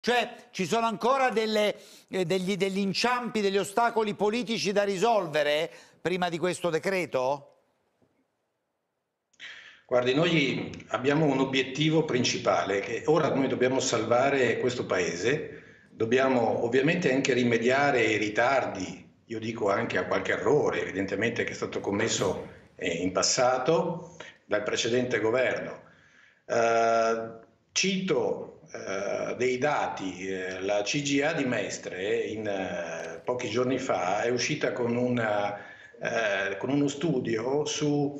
Cioè ci sono ancora delle, eh, degli, degli inciampi, degli ostacoli politici da risolvere prima di questo decreto? Guardi, noi abbiamo un obiettivo principale, che ora noi dobbiamo salvare questo paese, dobbiamo ovviamente anche rimediare ai ritardi, io dico anche a qualche errore evidentemente che è stato commesso eh, in passato dal precedente governo. Uh, cito eh, dei dati, eh, la CGA di Mestre in, eh, pochi giorni fa è uscita con, una, eh, con uno studio su,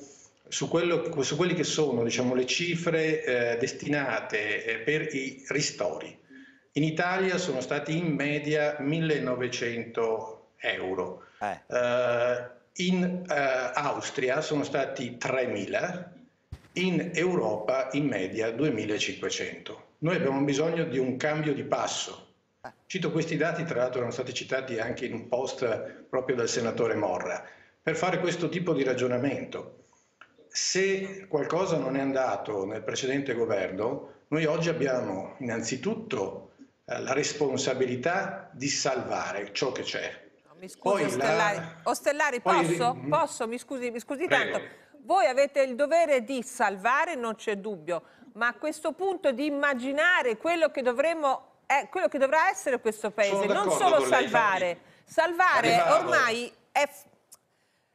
su, quello, su quelli che sono diciamo, le cifre destinate per i ristori. In Italia sono stati in media 1900 euro, in Austria sono stati 3000 in Europa in media 2500. Noi abbiamo bisogno di un cambio di passo. Cito questi dati, tra l'altro erano stati citati anche in un post proprio dal senatore Morra, per fare questo tipo di ragionamento. Se qualcosa non è andato nel precedente governo, noi oggi abbiamo innanzitutto eh, la responsabilità di salvare ciò che c'è. Mi scusi, Ostellari, la... Ostellari posso? Poi... Posso? Mi scusi, mi scusi tanto. Voi avete il dovere di salvare, non c'è dubbio, ma a questo punto di immaginare quello che dovremmo, eh, quello che dovrà essere questo paese, non solo salvare. Lei, salvare Arrivavo. ormai è,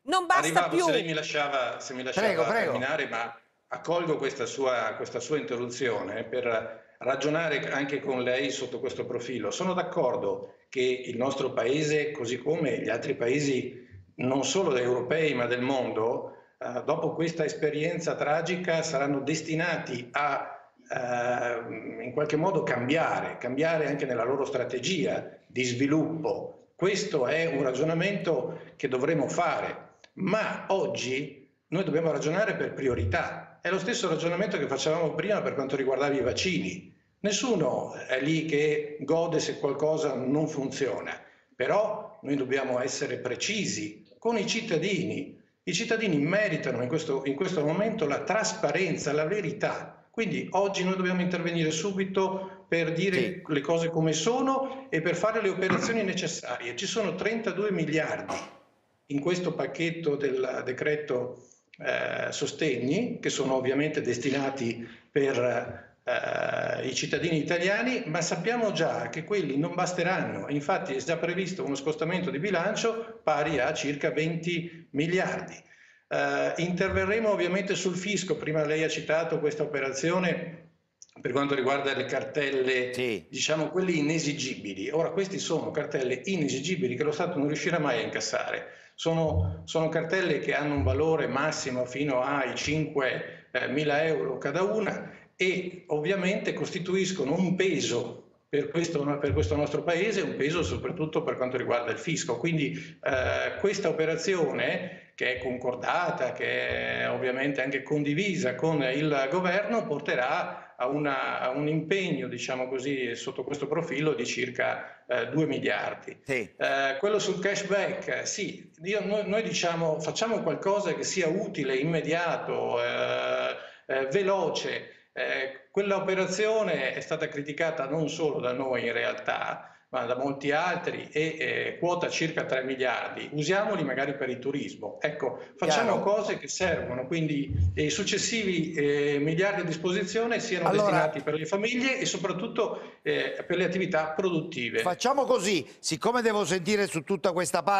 non basta Arrivavo, più. Se lei mi lasciava, se mi lasciava prego, prego. terminare, ma accolgo questa sua, questa sua interruzione per ragionare anche con lei sotto questo profilo. Sono d'accordo che il nostro paese, così come gli altri paesi non solo europei ma del mondo, eh, dopo questa esperienza tragica saranno destinati a eh, in qualche modo cambiare, cambiare anche nella loro strategia di sviluppo. Questo è un ragionamento che dovremo fare, ma oggi noi dobbiamo ragionare per priorità. È lo stesso ragionamento che facevamo prima per quanto riguardava i vaccini. Nessuno è lì che gode se qualcosa non funziona, però noi dobbiamo essere precisi con i cittadini, i cittadini meritano in questo, in questo momento la trasparenza, la verità. Quindi oggi noi dobbiamo intervenire subito per dire sì. le cose come sono e per fare le operazioni necessarie. Ci sono 32 miliardi in questo pacchetto del decreto eh, sostegni, che sono ovviamente destinati per eh, i cittadini italiani, ma sappiamo già che quelli non basteranno. Infatti è già previsto uno scostamento di bilancio pari a circa 20 miliardi. Eh, interverremo ovviamente sul fisco, prima lei ha citato questa operazione per quanto riguarda le cartelle, sì. diciamo quelle inesigibili. Ora questi sono cartelle inesigibili che lo Stato non riuscirà mai a incassare. Sono, sono cartelle che hanno un valore massimo fino ai 5 eh, mila euro cada una e ovviamente costituiscono un peso per questo, per questo, nostro Paese, un peso soprattutto per quanto riguarda il fisco. Quindi eh, questa operazione, che è concordata, che è ovviamente anche condivisa con il governo, porterà a, una, a un impegno, diciamo così, sotto questo profilo di circa eh, 2 miliardi. Sì. Eh, quello sul cashback, sì, io, noi, noi, diciamo facciamo qualcosa che sia utile, immediato, eh, eh, veloce, eh, quella operazione è stata criticata non solo da noi in realtà, ma da molti altri e eh, quota circa 3 miliardi. Usiamoli magari per il turismo. Ecco, facciamo Chiaro. cose che servono, quindi i successivi eh, miliardi a disposizione siano allora, destinati per le famiglie e soprattutto eh, per le attività produttive. Facciamo così, siccome devo sentire su tutta questa parte